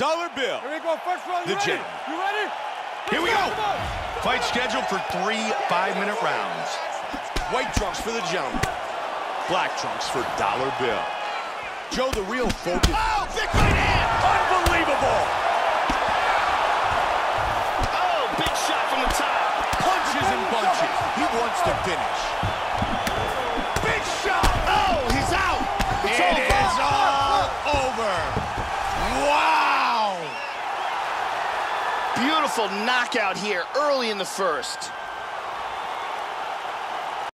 Dollar Bill. Here we go, first round. The you ready? gem. You ready? Here we Let's go. Fight scheduled for three five-minute rounds. White trunks for the gentleman. Black trunks for Dollar Bill. Joe, the real focus. Oh, big right hand! Unbelievable! Oh, big shot from the top. Punches and bunches. He wants to finish. Beautiful knockout here early in the first.